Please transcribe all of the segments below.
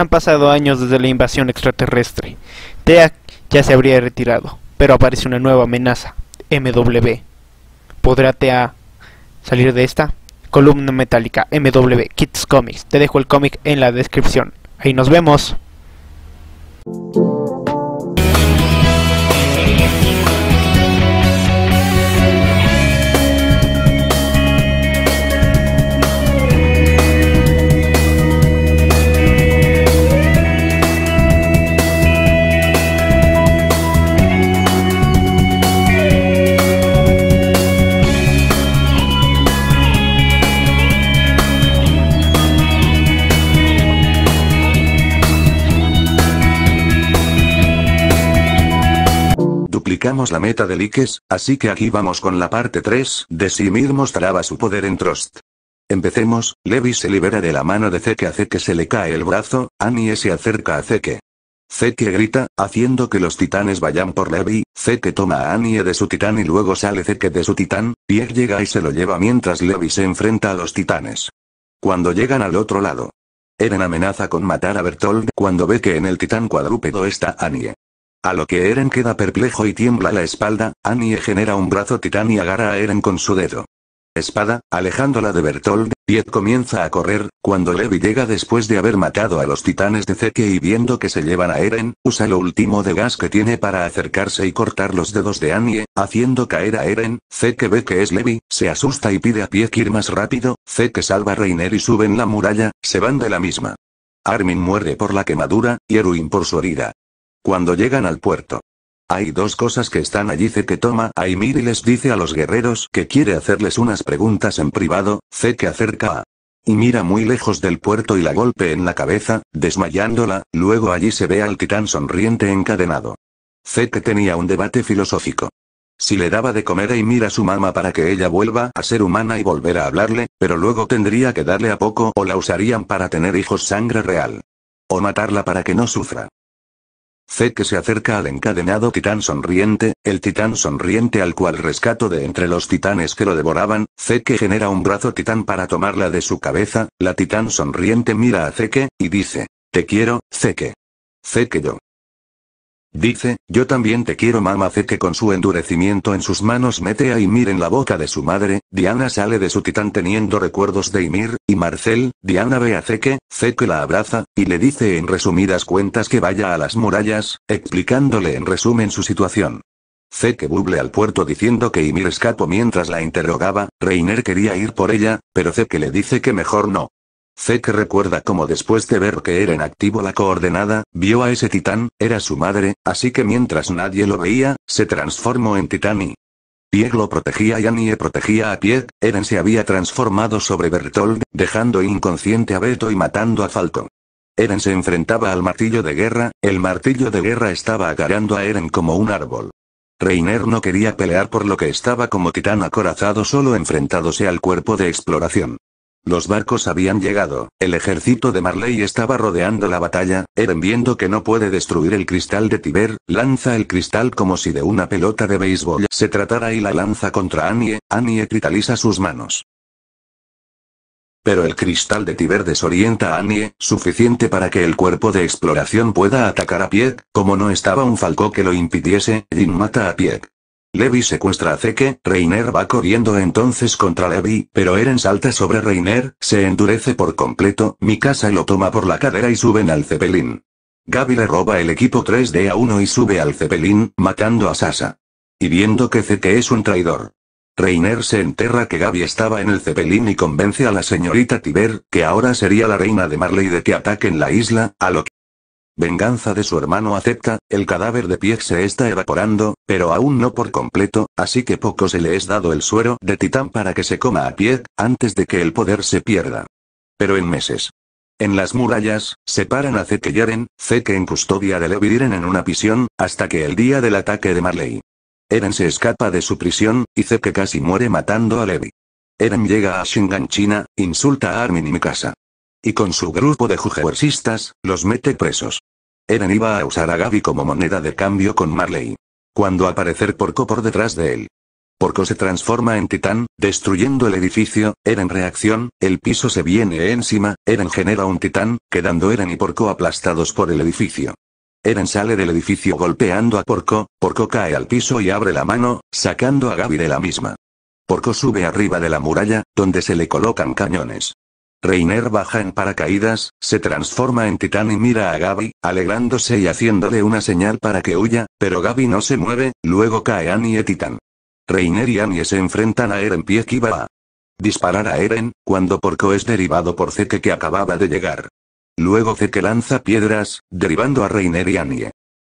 Han pasado años desde la invasión extraterrestre. Teak ya se habría retirado, pero aparece una nueva amenaza, MW. ¿Podrá TA salir de esta? Columna metálica, MW, Kids Comics. Te dejo el cómic en la descripción. Ahí nos vemos. La meta de likes, así que aquí vamos con la parte 3, de Simir mostraba su poder en Trost. Empecemos, Levi se libera de la mano de Zeke a Zeke se le cae el brazo, Annie se acerca a Zeke. Zeke grita, haciendo que los titanes vayan por Levi, Zeke toma a Annie de su titán y luego sale Zeke de su titán, Pierre llega y se lo lleva mientras Levi se enfrenta a los titanes. Cuando llegan al otro lado. Eren amenaza con matar a Bertold cuando ve que en el titán cuadrúpedo está Annie. A lo que Eren queda perplejo y tiembla la espalda, Annie genera un brazo titán y agarra a Eren con su dedo. Espada, alejándola de Bertold, Piet comienza a correr, cuando Levi llega después de haber matado a los titanes de Zeke y viendo que se llevan a Eren, usa lo último de gas que tiene para acercarse y cortar los dedos de Annie, haciendo caer a Eren, Zeke ve que es Levi, se asusta y pide a Piet ir más rápido, Zeke salva a Reiner y suben la muralla, se van de la misma. Armin muere por la quemadura, y Eruin por su herida. Cuando llegan al puerto. Hay dos cosas que están allí que toma a Ymir y les dice a los guerreros que quiere hacerles unas preguntas en privado, que acerca a y mira muy lejos del puerto y la golpe en la cabeza, desmayándola, luego allí se ve al titán sonriente encadenado. que tenía un debate filosófico. Si le daba de comer a Ymir a su mamá para que ella vuelva a ser humana y volver a hablarle, pero luego tendría que darle a poco o la usarían para tener hijos sangre real. O matarla para que no sufra. Zeke se acerca al encadenado titán sonriente, el titán sonriente al cual rescato de entre los titanes que lo devoraban, Zeke genera un brazo titán para tomarla de su cabeza, la titán sonriente mira a Zeke, y dice, te quiero, Zeke. Zeke yo. Dice, yo también te quiero mamá que con su endurecimiento en sus manos mete a Ymir en la boca de su madre, Diana sale de su titán teniendo recuerdos de Ymir, y Marcel, Diana ve a Zeke, Zeke la abraza, y le dice en resumidas cuentas que vaya a las murallas, explicándole en resumen su situación. Zeke buble al puerto diciendo que Ymir escapó mientras la interrogaba, Reiner quería ir por ella, pero Zeke le dice que mejor no. Zeke recuerda cómo después de ver que era en activo la coordenada, vio a ese titán, era su madre, así que mientras nadie lo veía, se transformó en titán y... Pieg lo protegía y Annie protegía a Pieg, Eren se había transformado sobre Bertold, dejando inconsciente a Beto y matando a Falco. Eren se enfrentaba al martillo de guerra, el martillo de guerra estaba agarrando a Eren como un árbol. Reiner no quería pelear por lo que estaba como titán acorazado solo enfrentándose al cuerpo de exploración. Los barcos habían llegado, el ejército de Marley estaba rodeando la batalla, Eren viendo que no puede destruir el cristal de Tiber, lanza el cristal como si de una pelota de béisbol se tratara y la lanza contra Annie, Annie cristaliza sus manos. Pero el cristal de Tiber desorienta a Annie, suficiente para que el cuerpo de exploración pueda atacar a Pieck, como no estaba un falco que lo impidiese, Jin mata a Pieck. Levi secuestra a Zeke, Reiner va corriendo entonces contra Levi, pero Eren salta sobre Reiner, se endurece por completo, Mikasa lo toma por la cadera y suben al Zeppelin. Gaby le roba el equipo 3D a uno y sube al Zeppelin, matando a Sasa. Y viendo que Zeke es un traidor. Reiner se enterra que Gaby estaba en el Zeppelin y convence a la señorita Tiber, que ahora sería la reina de Marley de que ataquen la isla, a lo que Venganza de su hermano acepta, el cadáver de Pieg se está evaporando, pero aún no por completo, así que poco se le es dado el suero de titán para que se coma a Pieg, antes de que el poder se pierda. Pero en meses. En las murallas, separan a Zeke y Eren, Zeke en custodia de Levi Eren en una prisión, hasta que el día del ataque de Marley. Eren se escapa de su prisión, y Zeke casi muere matando a Levi. Eren llega a Shingan China, insulta a Armin y Mikasa. Y con su grupo de jujersistas, los mete presos. Eren iba a usar a Gaby como moneda de cambio con Marley. Cuando aparecer Porco por detrás de él. Porco se transforma en titán, destruyendo el edificio, Eren reacción, el piso se viene encima, Eren genera un titán, quedando Eren y Porco aplastados por el edificio. Eren sale del edificio golpeando a Porco, Porco cae al piso y abre la mano, sacando a Gaby de la misma. Porco sube arriba de la muralla, donde se le colocan cañones. Reiner baja en paracaídas, se transforma en titán y mira a Gaby, alegrándose y haciéndole una señal para que huya, pero Gaby no se mueve, luego cae Annie titán. Reiner y Annie se enfrentan a Eren Pie que va a disparar a Eren, cuando Porco es derivado por Zeke que acababa de llegar. Luego Zeke lanza piedras, derribando a Reiner y Annie.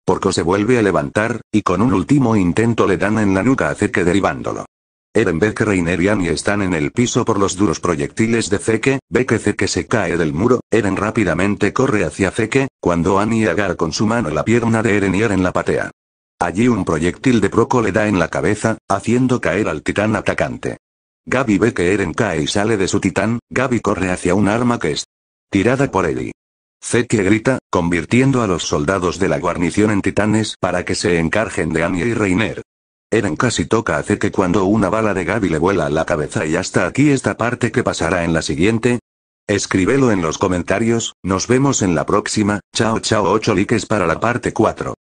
Porco se vuelve a levantar, y con un último intento le dan en la nuca a Zeke derribándolo. Eren ve que Reiner y Annie están en el piso por los duros proyectiles de Zeke, ve que Zeke se cae del muro, Eren rápidamente corre hacia Zeke, cuando Annie agarra con su mano la pierna de Eren y Eren la patea. Allí un proyectil de Proco le da en la cabeza, haciendo caer al titán atacante. Gaby ve que Eren cae y sale de su titán, Gaby corre hacia un arma que es tirada por Eddie. Zeke grita, convirtiendo a los soldados de la guarnición en titanes para que se encargen de Anya y Reiner. Eren casi toca a Zeke cuando una bala de Gaby le vuela a la cabeza y hasta aquí esta parte que pasará en la siguiente. Escríbelo en los comentarios, nos vemos en la próxima, chao chao 8 likes para la parte 4.